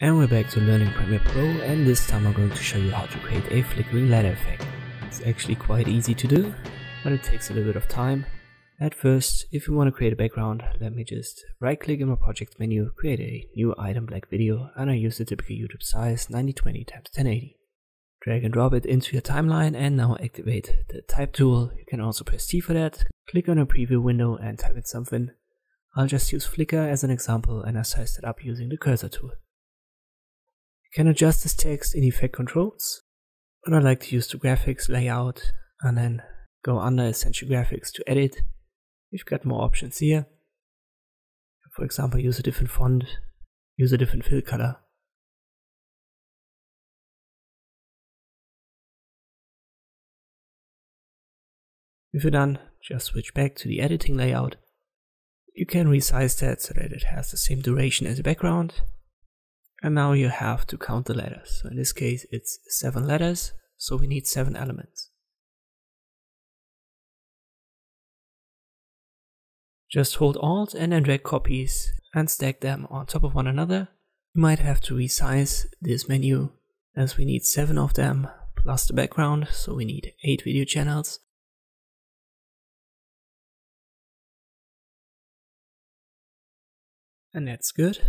And we're back to learning Premiere Pro and this time I'm going to show you how to create a flickering letter effect. It's actually quite easy to do, but it takes a little bit of time. At first, if you want to create a background, let me just right click in my project menu, create a new item black video and I use the typical YouTube size 9020 x 1080. Drag and drop it into your timeline and now activate the type tool. You can also press T for that. Click on a preview window and type in something. I'll just use Flicker as an example and I size it up using the cursor tool. You can adjust this text in effect controls, but I like to use the graphics layout and then go under essential graphics to edit. You've got more options here. For example, use a different font, use a different fill color. If you're done, just switch back to the editing layout. You can resize that so that it has the same duration as the background and now you have to count the letters. So in this case, it's seven letters, so we need seven elements. Just hold Alt and then drag copies and stack them on top of one another. You might have to resize this menu as we need seven of them plus the background, so we need eight video channels. And that's good.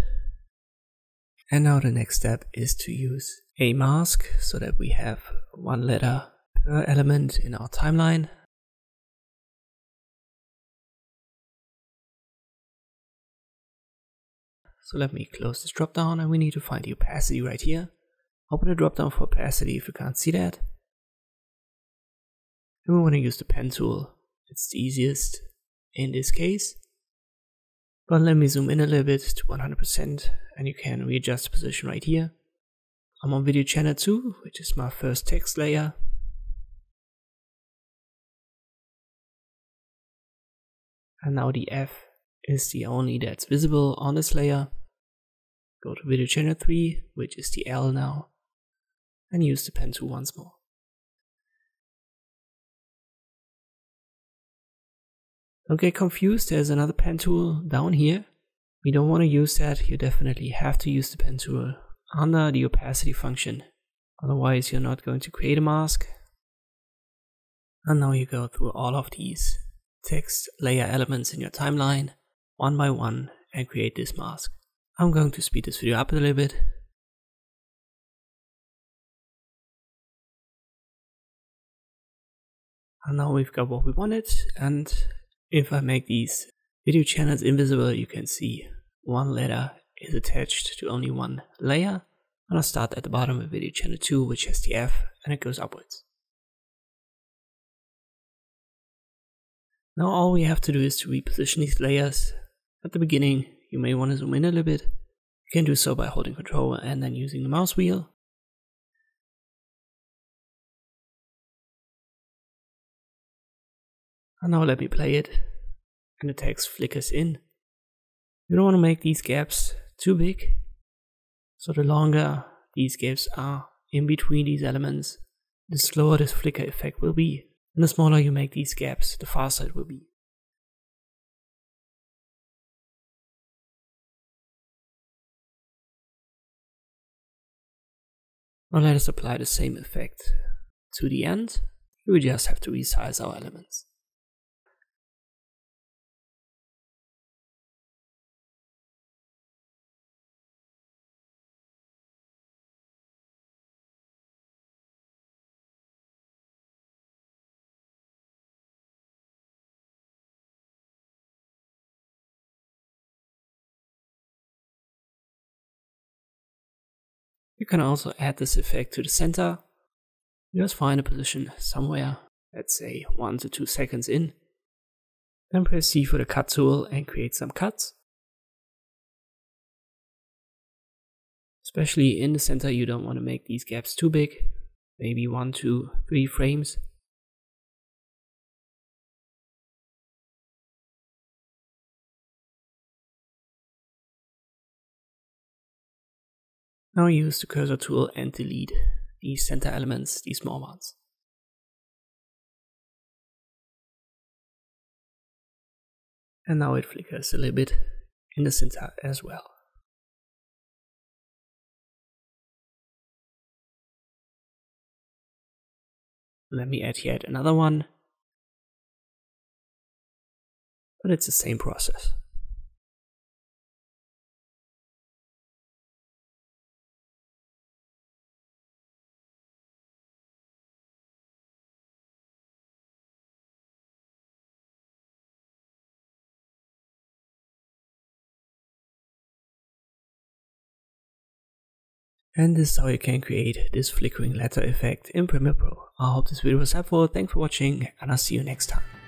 And now the next step is to use a mask so that we have one letter per element in our timeline. So let me close this dropdown and we need to find the opacity right here. Open the dropdown for opacity if you can't see that. And we want to use the pen tool. It's the easiest in this case. But let me zoom in a little bit to 100% and you can readjust the position right here. I'm on video channel 2, which is my first text layer. And now the F is the only that's visible on this layer. Go to video channel 3, which is the L now, and use the pen tool once more. Don't get confused, there's another pen tool down here we don't want to use that, you definitely have to use the pen tool under the opacity function. Otherwise you're not going to create a mask. And now you go through all of these text layer elements in your timeline one by one and create this mask. I'm going to speed this video up a little bit. And now we've got what we wanted and if I make these video channels invisible, you can see one letter is attached to only one layer. And I'll start at the bottom of video channel 2, which has the F, and it goes upwards. Now all we have to do is to reposition these layers. At the beginning, you may want to zoom in a little bit. You can do so by holding control and then using the mouse wheel. And now let me play it and the text flickers in. You don't want to make these gaps too big. So the longer these gaps are in between these elements, the slower this flicker effect will be. And the smaller you make these gaps, the faster it will be. Now let us apply the same effect to the end. We just have to resize our elements. You can also add this effect to the center. Just find a position somewhere, let's say 1 to 2 seconds in. Then press C for the cut tool and create some cuts. Especially in the center, you don't want to make these gaps too big, maybe 1, 2, 3 frames. Now use the cursor tool and delete these center elements, these small ones. And now it flickers a little bit in the center as well. Let me add yet another one. But it's the same process. And this is how you can create this flickering letter effect in Premiere Pro. I hope this video was helpful, thanks for watching and I'll see you next time.